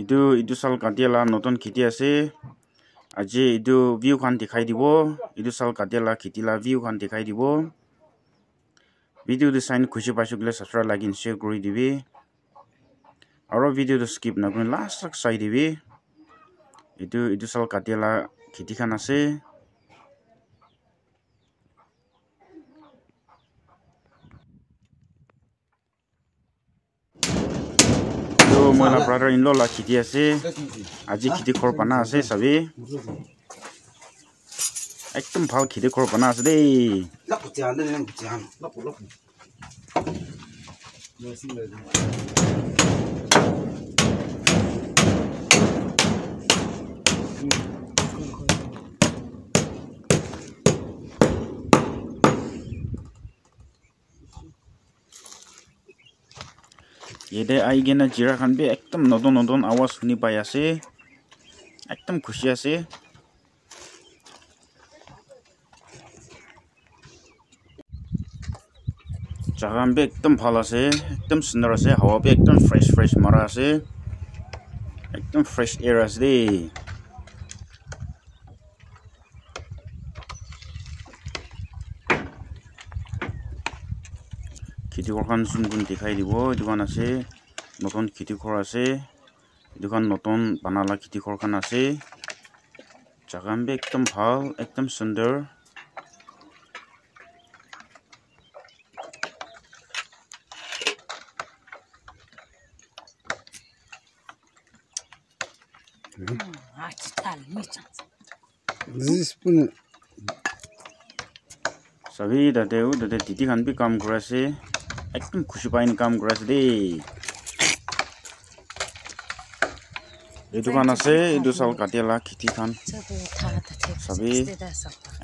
ইটো ইটো চাল কাটিয়ালা নতুন খেতি আছে। আজি ইটো ভিউ খান দেখাই দিব। ইটো চাল কাটিয়ালা খেতিলা ভিউ খান দেখাই দিব। ভিডিঅ'টো চাই খুচি পাইছোঁ গ'লে ছাবস্ক্ৰাইব এণ্ড শ্বেয়াৰ কৰি দিবি। আৰু ভিডিঅ'টো স্কিপ নকৰি লাষ্টক চাই দিবি। এইটো এইটো চাল কাটিয়ালা খেতিখন আছে। So my brother in law la kidi ase. Aji kidi k o r p a n a s e sabi. Ektom, bhal kidi khor bana ase dei. Lapu jan den lapu jan. Lapu lapu. yede aigena jira khan be ekdam nodon nodon awaz suni pai ase ekdam khushi ase jagan be ekdam phal ase ekdam sunder ase hawa be ekdam fresh fresh mara ase ekdam fresh air ase de খেতি ঘৰখন যোন কোন দেখাই দিব দোকান আছে নতুন খেতি ঘৰ আছে দোকান নতুন বানালা খেতি ঘৰখন আছে জাগান বি একদম ভাল একদম সুন্দৰ চাবি তাতেও তাতে তিতি খান বি কাম কৰি আছে একদম খুচি পাই কাম কৰি আছে দেই। এই দোকান আছে এইটো চাউল কাটিয়ালা খেতি খান চাবি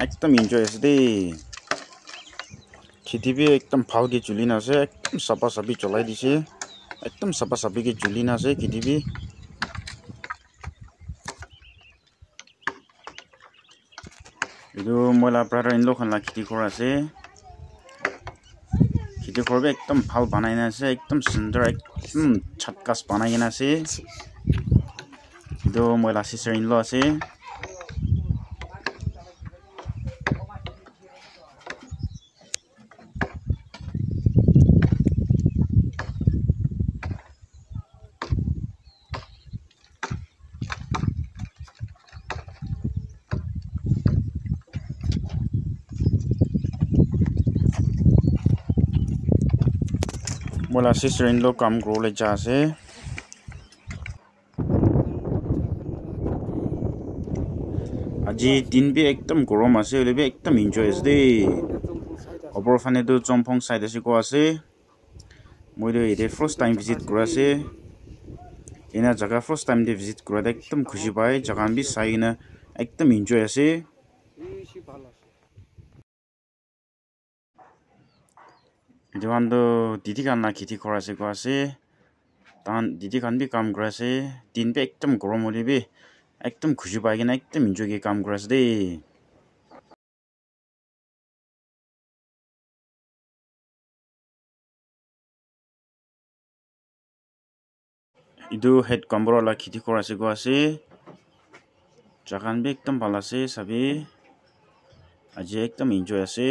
একদম এনজয় আছে দেই। খেতি বি একদম ভালকে চলি নাছে একদম চাফা চাফি চলাই দিছে। একদম চাফা চাফিকে চলি নাছে খেতি বি। এইটো মইলা ব্ৰাদাৰ ইনলখন খেতি কৰা আছে খেতি ঘৰ একদম ভাল বনাই আছে একদম সুন্দৰ একদম ছাটকাছ বনাই কিনে আছে এইটো মইলা চিচাৰ ইনল আছে बोला sister in law kam kro le cha se aji din bi ekdam gorom ase le bi ekdam enjoy ase de opor fane tu chomphong side ase ko ase moi de ite first time visit kora ase ena jaga first time de visit kora ekdam khushi pai jagan bi sai na ekdam enjoy ase Diwan to didi kan na kiti kora se kwa se. Tan didi kan bi kam kora se. Din bi ekdom gorom holi bi. Ekdom kina ekdom enjoy ki kam kora se de. Idu head kambro la kiti kora se kwa se. Jagan bi ekdom pala se sabi. Aji ekdom enjoy ase.